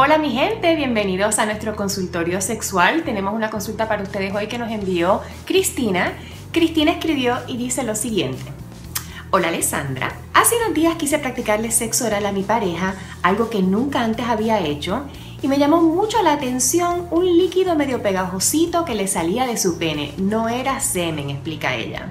Hola mi gente, bienvenidos a nuestro consultorio sexual. Tenemos una consulta para ustedes hoy que nos envió Cristina. Cristina escribió y dice lo siguiente. Hola Alessandra, hace unos días quise practicarle sexo oral a mi pareja, algo que nunca antes había hecho, y me llamó mucho la atención un líquido medio pegajosito que le salía de su pene. No era semen, explica ella.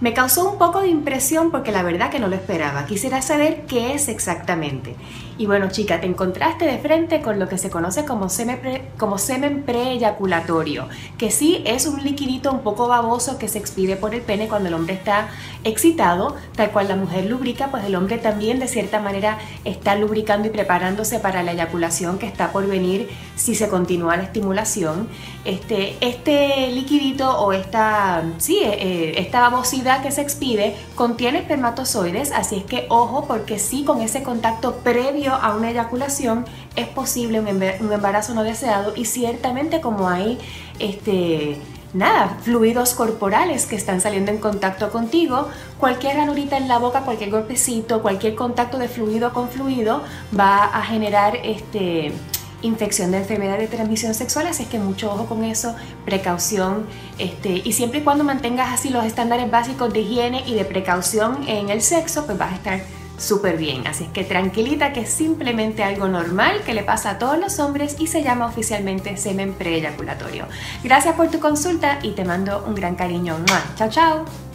Me causó un poco de impresión porque la verdad que no lo esperaba. Quisiera saber qué es exactamente. Y bueno, chica, te encontraste de frente con lo que se conoce como semen, pre, como semen preeyaculatorio, que sí es un liquidito un poco baboso que se expide por el pene cuando el hombre está excitado, tal cual la mujer lubrica, pues el hombre también de cierta manera está lubricando y preparándose para la eyaculación que está por venir si se continúa la estimulación. Este, este liquidito o esta, sí, eh, esta babosidad que se expide contiene espermatozoides, así es que ojo porque sí con ese contacto previo a una eyaculación es posible un embarazo no deseado y ciertamente como hay este nada, fluidos corporales que están saliendo en contacto contigo, cualquier ranurita en la boca, cualquier golpecito, cualquier contacto de fluido con fluido va a generar este infección de enfermedad de transmisión sexual, así es que mucho ojo con eso, precaución, este, y siempre y cuando mantengas así los estándares básicos de higiene y de precaución en el sexo, pues vas a estar súper bien. Así es que tranquilita que es simplemente algo normal que le pasa a todos los hombres y se llama oficialmente semen preeyaculatorio. Gracias por tu consulta y te mando un gran cariño. Chao, chao.